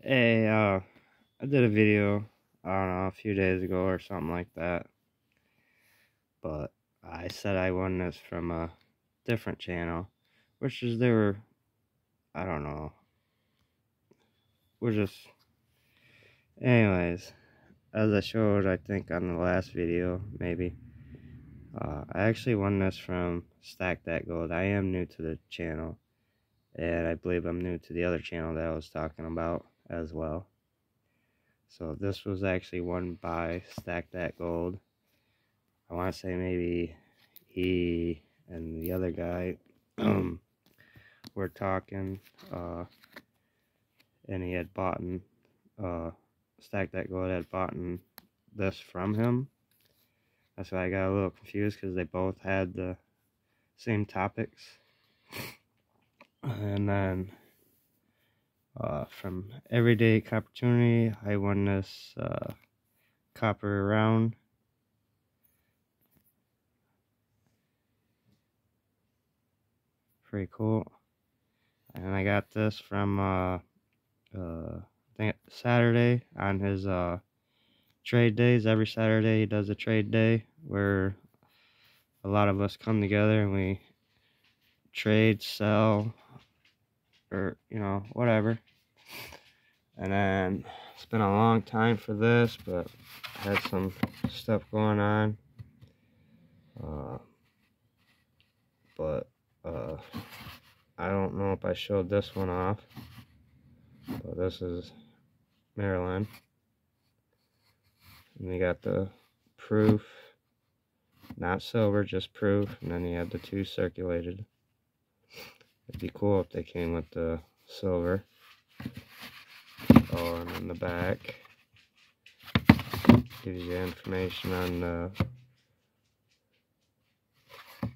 Hey, uh, I did a video, I don't know, a few days ago or something like that. But I said I won this from a different channel, which is they were, I don't know. We're just, anyways, as I showed, I think on the last video, maybe. Uh, I actually won this from Stack That Gold. I am new to the channel, and I believe I'm new to the other channel that I was talking about as well. So this was actually won by Stack That Gold. I want to say maybe he and the other guy um, were talking, uh, and he had bought uh, Stack That Gold had bought this from him. That's why I got a little confused because they both had the same topics. And then uh, from Everyday Coppertunity, I won this uh, copper round. Pretty cool. And I got this from uh, uh, I think Saturday on his uh, trade days. Every Saturday he does a trade day where a lot of us come together and we trade, sell, or you know whatever. And then it's been a long time for this but I had some stuff going on. Uh, but uh, I don't know if I showed this one off but this is Maryland and you got the proof not silver just proof and then you have the two circulated It'd be cool if they came with the silver. Oh, and in the back gives you information on the. I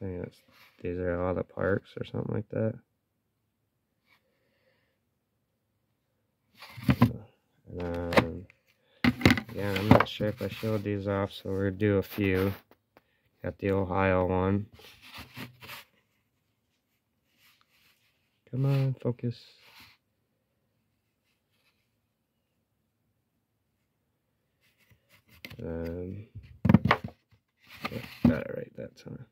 think it's, these are all the parks or something like that. And then, again, I'm not sure if I showed these off, so we're gonna do a few. Got the Ohio one. Come on, focus. Um, yeah, right that time.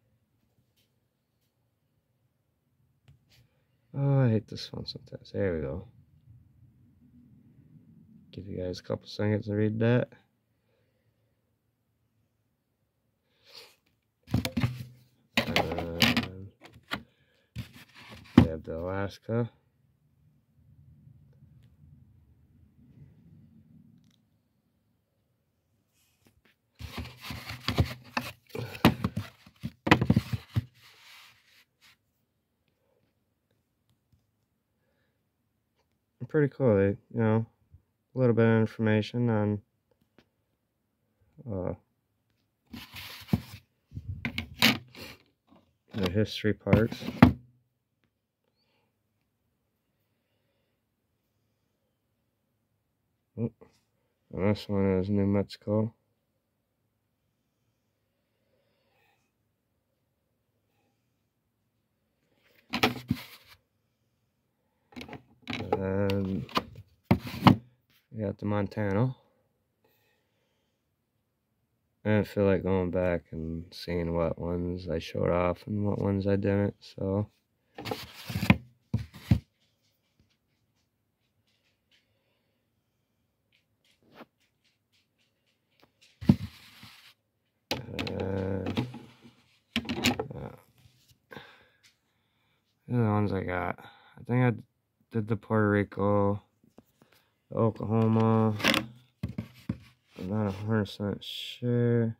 Oh, I hate this one sometimes. There we go. Give you guys a couple seconds to read that. The Alaska. Pretty cool, they, you know, a little bit of information on uh, the history parts. And this one is New Mexico. And we got the Montana. I feel like going back and seeing what ones I showed off and what ones I didn't, so the ones I got. I think I did the Puerto Rico, Oklahoma. I'm not a hundred percent sure.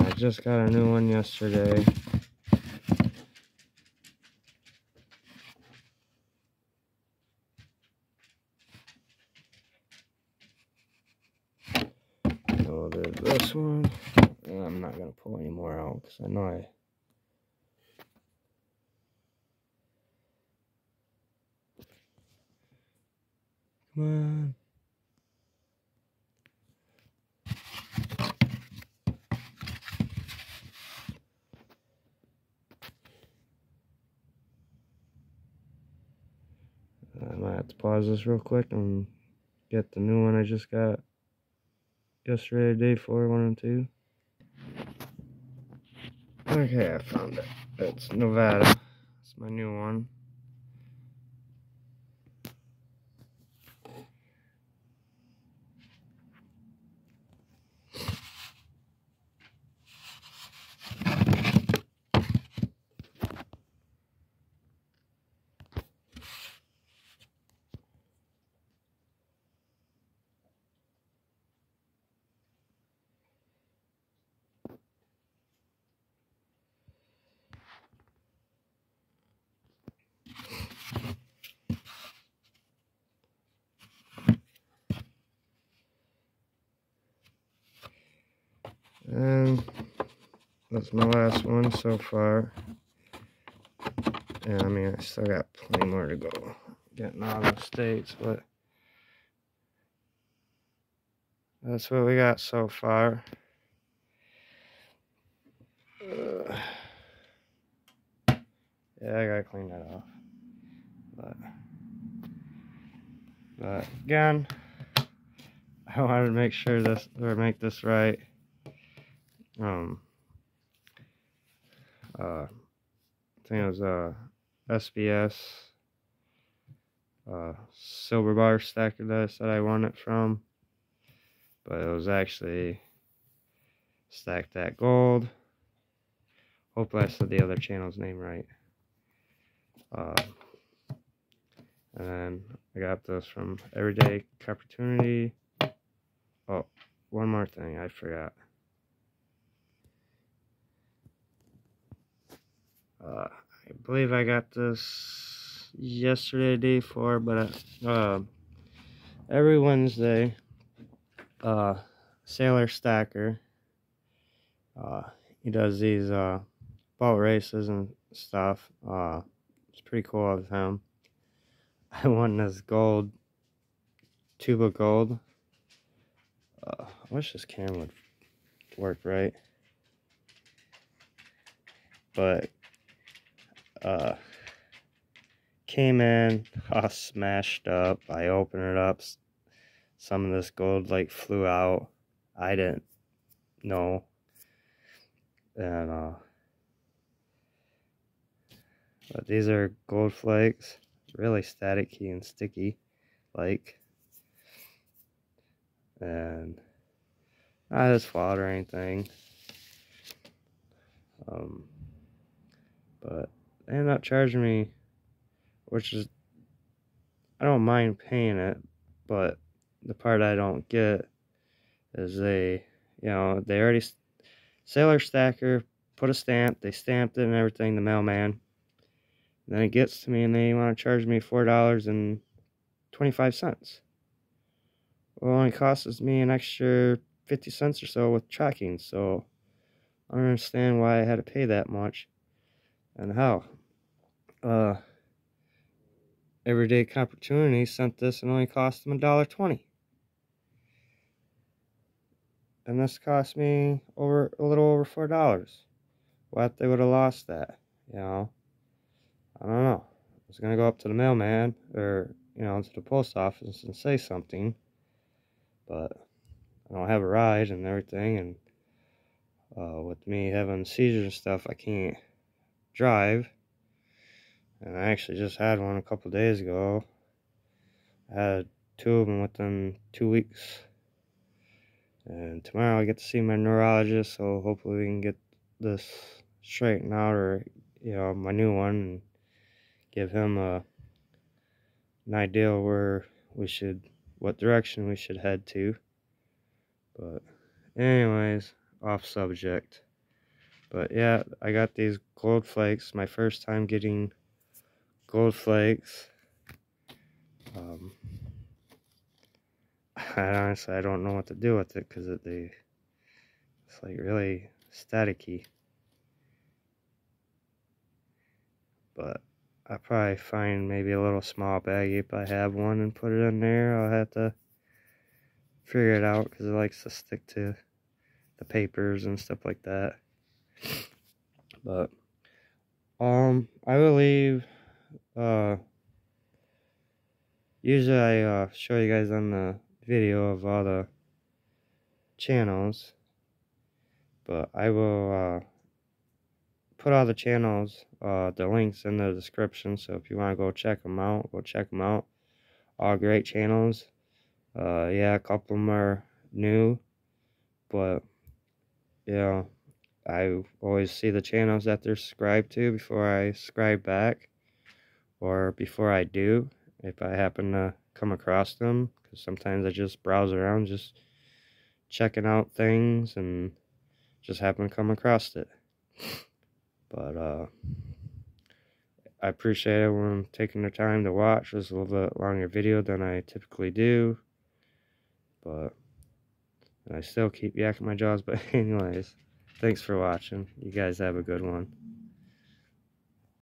I just got a new one yesterday. So there's this one. I'm not going to pull any more out because I know Come on. I might have to pause this real quick and get the new one I just got yesterday, day four, one and two. Okay, I found it. It's Nevada. It's my new one. And that's my last one so far. And I mean, I still got plenty more to go. Getting all the states, but that's what we got so far. Uh, yeah, I gotta clean that off. But, but again, I wanted to make sure this or make this right um uh I think it was uh SBS uh silver bar stacker that I I won it from. But it was actually stack that gold. Hopefully I said the other channel's name right. Uh, and then I got this from Everyday Coppertunity oh one more thing I forgot Uh, I believe I got this yesterday, day four, but uh, every Wednesday, uh, Sailor Stacker, uh, he does these uh, boat races and stuff. Uh, it's pretty cool of him. I won this gold, tube of gold. I wish this camera would work right. But uh, came in, all smashed up. I opened it up. Some of this gold like flew out. I didn't know. And uh, but these are gold flakes, really staticky and sticky, like. And not just flawed or anything. Um, but they end up charging me, which is, I don't mind paying it, but the part I don't get is they, you know, they already, Sailor Stacker put a stamp, they stamped it and everything, the mailman. And then it gets to me and they want to charge me $4.25. Well, it costs me an extra 50 cents or so with tracking, so I don't understand why I had to pay that much and how uh, Everyday Coppertunity sent this and only cost them a dollar twenty. And this cost me over a little over four dollars. What they would have lost that, you know? I don't know. I was gonna go up to the mailman or you know to the post office and say something, but I don't have a ride and everything, and uh, with me having seizures and stuff, I can't drive. And I actually just had one a couple days ago. I had two of them within two weeks. And tomorrow I get to see my neurologist, so hopefully we can get this straightened out or, you know, my new one and give him a, an idea where we should, what direction we should head to. But, anyways, off subject. But yeah, I got these gold flakes. My first time getting gold flakes. Um, I honestly I don't know what to do with it because it it's like really staticky. But I'll probably find maybe a little small baggie if I have one and put it in there. I'll have to figure it out because it likes to stick to the papers and stuff like that. But um I believe uh, usually I uh, show you guys on the video of all the channels, but I will uh, put all the channels, uh, the links in the description, so if you want to go check them out, go check them out. All great channels. Uh, yeah, a couple of them are new, but, you know, I always see the channels that they're subscribed to before I subscribe back, or before I do, if I happen to come across them, because sometimes I just browse around, just checking out things, and just happen to come across it. But, uh, I appreciate everyone taking their time to watch. This is a little bit longer video than I typically do. But, I still keep yakking my jaws. But anyways, thanks for watching. You guys have a good one.